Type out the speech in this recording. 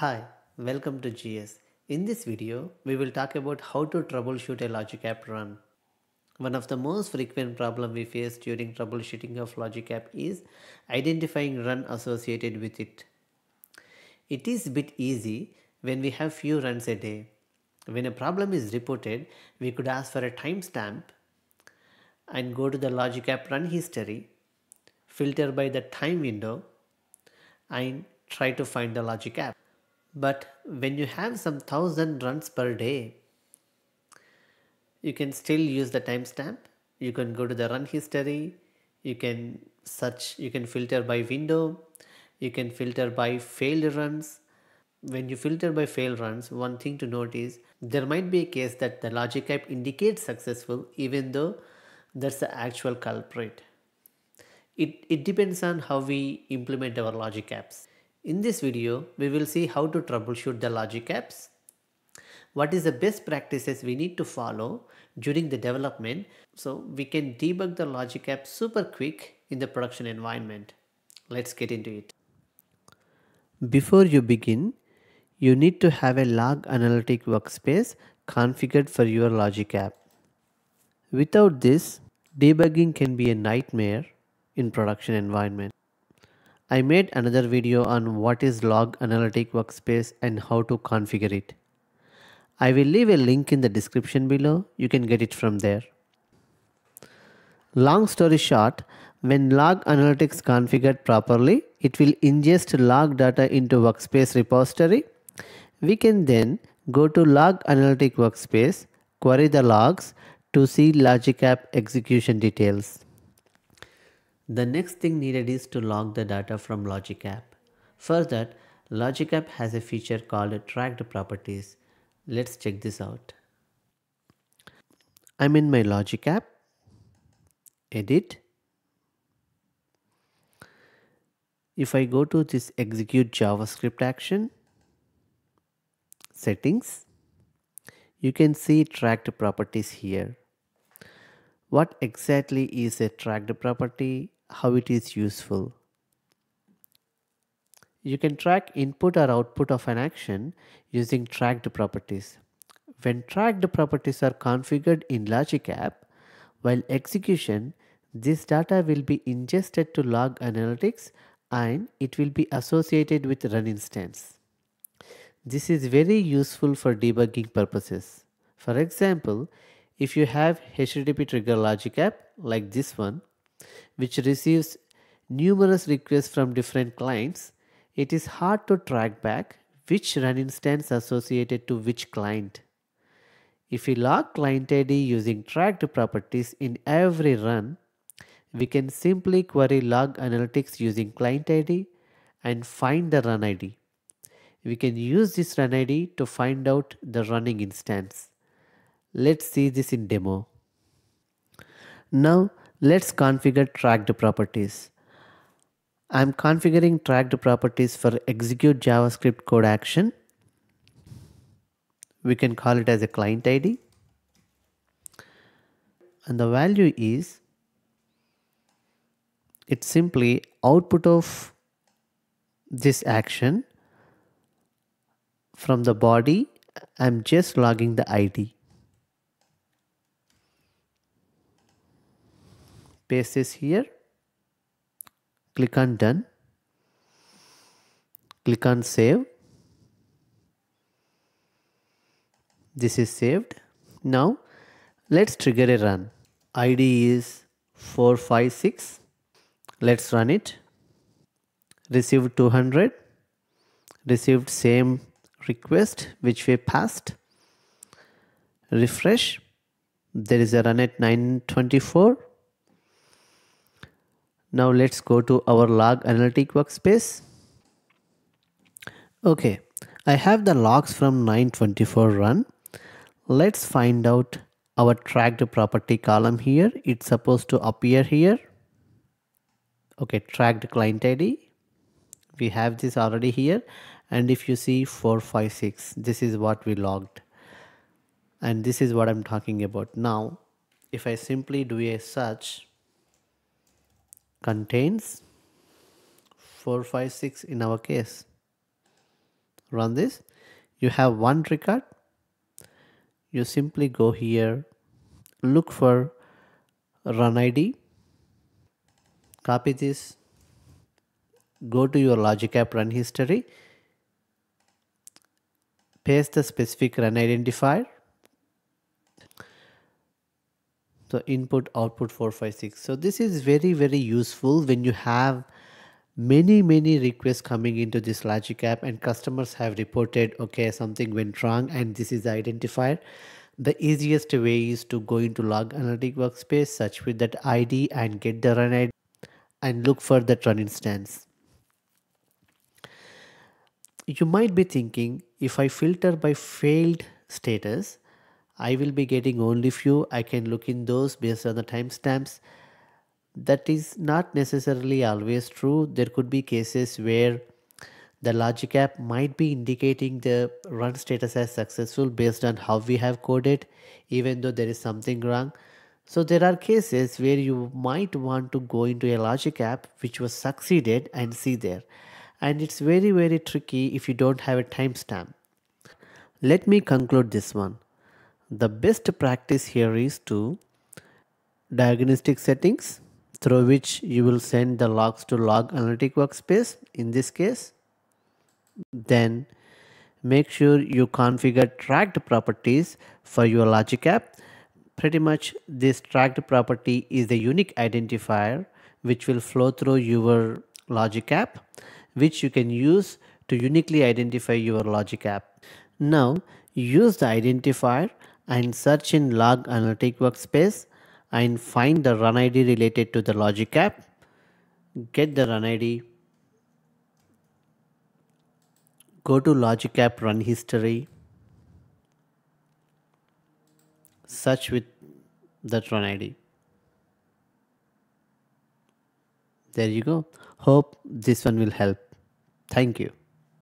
Hi, welcome to GS. In this video, we will talk about how to troubleshoot a Logic App run. One of the most frequent problem we face during troubleshooting of Logic App is identifying run associated with it. It is a bit easy when we have few runs a day. When a problem is reported, we could ask for a timestamp and go to the Logic App run history, filter by the time window and try to find the Logic App. But when you have some thousand runs per day, you can still use the timestamp. You can go to the run history. You can search, you can filter by window. You can filter by failed runs. When you filter by failed runs, one thing to note is there might be a case that the logic app indicates successful even though that's the actual culprit. It, it depends on how we implement our logic apps. In this video, we will see how to troubleshoot the logic apps, what is the best practices we need to follow during the development so we can debug the logic app super quick in the production environment. Let's get into it. Before you begin, you need to have a log analytic workspace configured for your logic app. Without this, debugging can be a nightmare in production environment. I made another video on what is log analytic workspace and how to configure it. I will leave a link in the description below. You can get it from there. Long story short, when log analytics configured properly, it will ingest log data into workspace repository. We can then go to log analytic workspace, query the logs to see logic app execution details. The next thing needed is to log the data from Logic App. For that, Logic App has a feature called tracked properties. Let's check this out. I'm in my Logic App, edit. If I go to this execute JavaScript action, settings, you can see tracked properties here. What exactly is a tracked property? How it is useful. You can track input or output of an action using tracked properties. When tracked properties are configured in Logic App, while execution, this data will be ingested to log analytics and it will be associated with run instance. This is very useful for debugging purposes. For example, if you have HTTP trigger logic app like this one, which receives numerous requests from different clients, it is hard to track back which run instance associated to which client. If we log client ID using tracked properties in every run, we can simply query log analytics using client ID and find the run ID. We can use this run ID to find out the running instance. Let's see this in demo. Now Let's configure tracked properties. I'm configuring tracked properties for execute JavaScript code action. We can call it as a client ID. And the value is it's simply output of this action from the body. I'm just logging the ID. Paste this here. Click on done. Click on save this is saved. Now let's trigger a run. Id is 456 let's run it. Received 200 received same request which we passed. Refresh. There is a run at 924 now let's go to our log analytic workspace. Okay, I have the logs from 924 run. Let's find out our tracked property column here. It's supposed to appear here. Okay, tracked client ID. We have this already here. And if you see 456, this is what we logged. And this is what I'm talking about. Now, if I simply do a search contains 456 in our case. Run this. You have one record. You simply go here look for run id copy this go to your logic app run history paste the specific run identifier so input output 456 so this is very very useful when you have many many requests coming into this logic app and customers have reported okay something went wrong and this is the identifier the easiest way is to go into log analytic workspace search with that id and get the run id and look for that run instance. You might be thinking if i filter by failed status I will be getting only few. I can look in those based on the timestamps. That is not necessarily always true. There could be cases where the logic app might be indicating the run status as successful based on how we have coded, even though there is something wrong. So there are cases where you might want to go into a logic app which was succeeded and see there. And it's very, very tricky if you don't have a timestamp. Let me conclude this one. The best practice here is to diagnostic settings through which you will send the logs to log analytic workspace in this case. Then make sure you configure tracked properties for your logic app. Pretty much this tracked property is the unique identifier which will flow through your logic app which you can use to uniquely identify your logic app. Now use the identifier and search in log analytic workspace and find the run ID related to the logic app. Get the run ID. Go to logic app run history. Search with that run ID. There you go. Hope this one will help. Thank you.